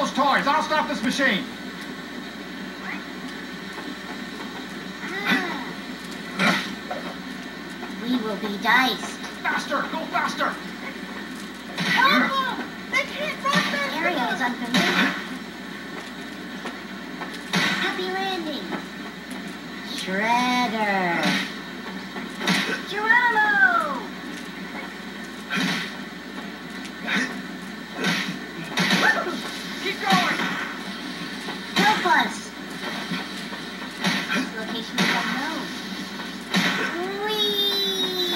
those toys. I'll stop this machine. We will be diced. Faster! Go faster! Help them! They can't run The area is unfamiliar. Happy landing. Shredder. Us! This location is unknown. Whee!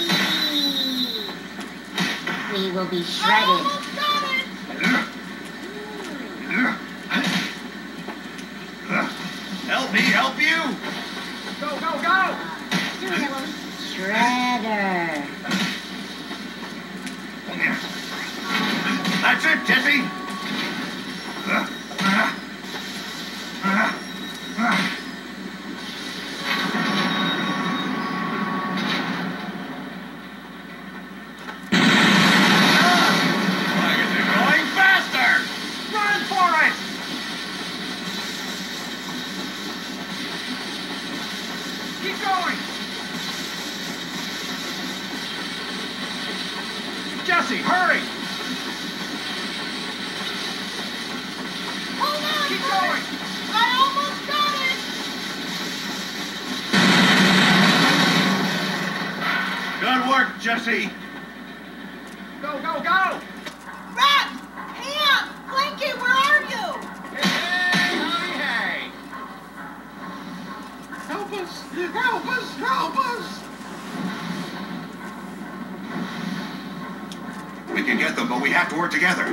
We will be shredded. almost got it! Help me help you! Go, go, go! Soon it will Shredder. That's it, Jesse! Jesse. Go, go, go! Rat! Hamm! Slinky, where are you? Hey, hey, howdy, hey! Help us! Help us! Help us! We can get them, but we have to work together.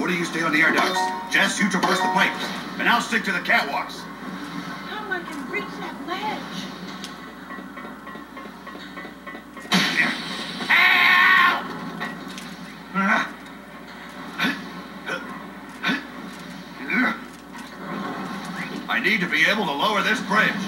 What do you stay on the air ducts? Jess, you traverse the pipes. And I'll stick to the catwalks. Come on and reach that ledge. Help! I need to be able to lower this bridge.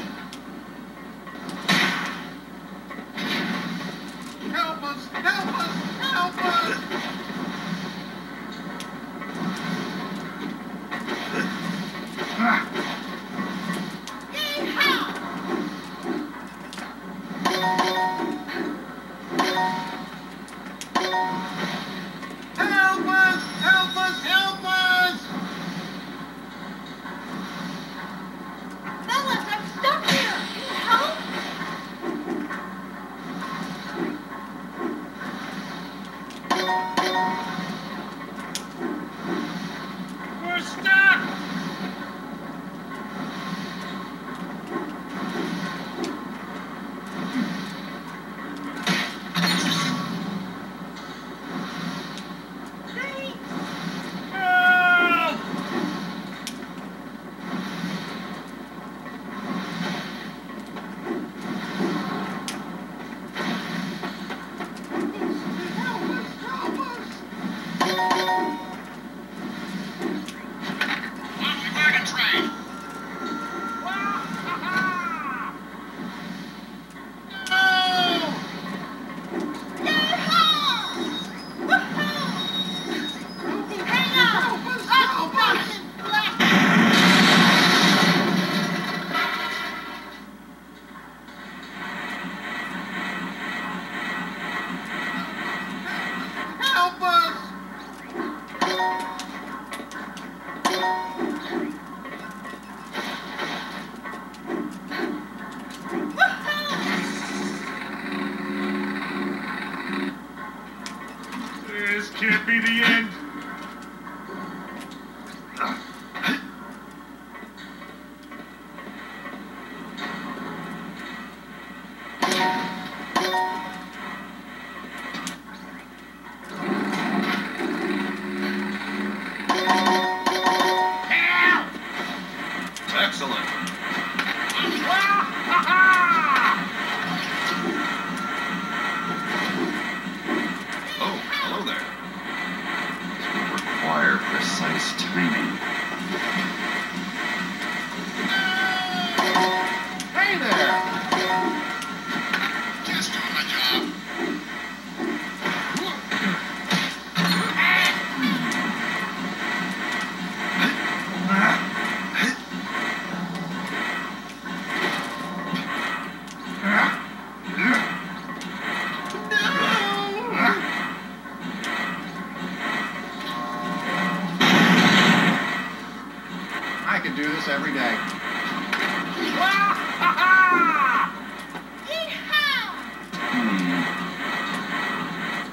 I could do this every day.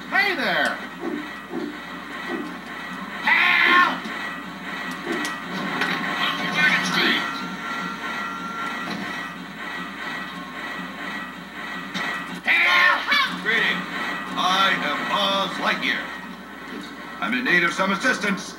Hey there! I am Buzz Lightyear. I'm in need of some assistance.